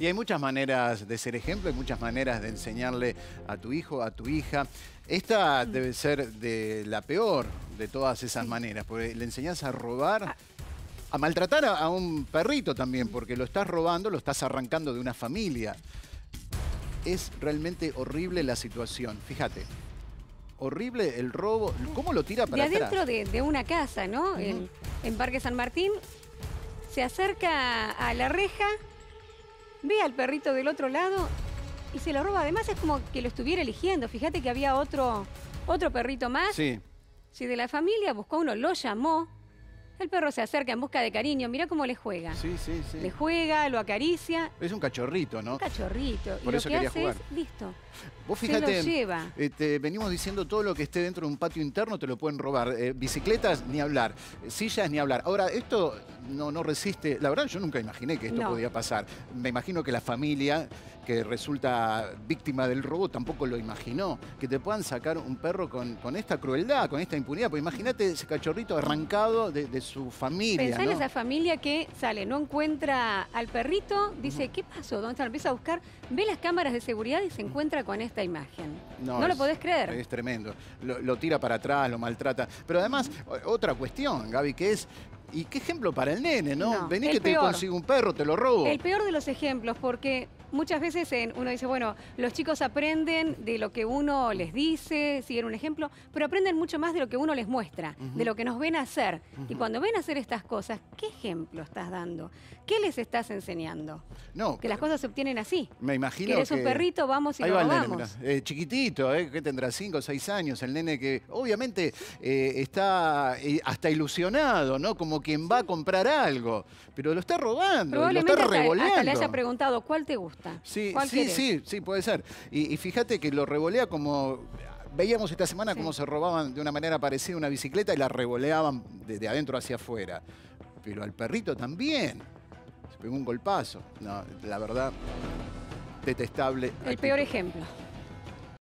Y hay muchas maneras de ser ejemplo, hay muchas maneras de enseñarle a tu hijo, a tu hija. Esta debe ser de la peor de todas esas maneras, porque le enseñás a robar, Ah. a maltratar a, un perrito también, porque lo estás robando, lo estás arrancando de una familia. Es realmente horrible la situación, fíjate. Horrible el robo, cómo lo tira De para adentro atrás. de, de una casa, ¿no? en, en Parque San Martín, se acerca a la reja, ve al perrito del otro lado y se lo roba. Además es como que lo estuviera eligiendo. Fíjate que había otro, otro perrito más. Sí, Si de la familia buscó uno, lo llamó. El perro se acerca en busca de cariño. Mira cómo le juega. sí, sí, sí. Le juega, lo acaricia. Es un cachorrito, ¿no? Un cachorrito. Por y eso lo que quería hace jugar. es, listo. Vos Se fíjate, lo lleva. eh, te venimos diciendo todo lo que esté dentro de un patio interno te lo pueden robar. Eh, bicicletas, ni hablar. Sillas, ni hablar. Ahora, esto no, no resiste. La verdad, yo nunca imaginé que esto No. podía pasar. Me imagino que la familia que resulta víctima del robo tampoco lo imaginó. Que te puedan sacar un perro con, con esta crueldad, con esta impunidad. Pues imagínate ese cachorrito arrancado de, de su familia. Pensá en ¿no? esa familia que sale, no encuentra al perrito, dice, ¿qué pasó? ¿Dónde está? Empieza a buscar, ve las cámaras de seguridad y se encuentra con esta imagen. No, lo es- podés creer. Es tremendo. Lo, lo tira para atrás, lo maltrata. Pero además, otra cuestión, Gaby, que es. ¿Y qué ejemplo para el nene, no? No, Vení el que te consigo un perro, te lo robo. El peor de los ejemplos, porque muchas veces en- uno dice, bueno, los chicos aprenden de lo que uno les dice, siguen un ejemplo, pero aprenden mucho más de lo que uno les muestra, de lo que nos ven hacer. Y cuando ven hacer estas cosas, ¿qué ejemplo estás dando? ¿Qué les estás enseñando? No, Que las cosas se obtienen así. me imagino ¿Querés que... un perrito? Vamos y Ahí lo va el nene. Eh, chiquitito, ¿eh? que tendrá 5 o 6 años, el nene que obviamente eh, está eh, hasta ilusionado, ¿no? Como quien va a comprar algo, pero lo está robando, lo Probablemente está hasta, revoleando. hasta le haya preguntado, ¿cuál te gusta? Sí, ¿Cuál sí, querés? sí, sí, puede ser. Y, y fíjate que lo revolea como... Veíamos esta semana Sí. cómo se robaban de una manera parecida una bicicleta y la revoleaban desde adentro hacia afuera. Pero al perrito también. Se pegó un golpazo. No, la verdad, detestable. El actitud. peor ejemplo.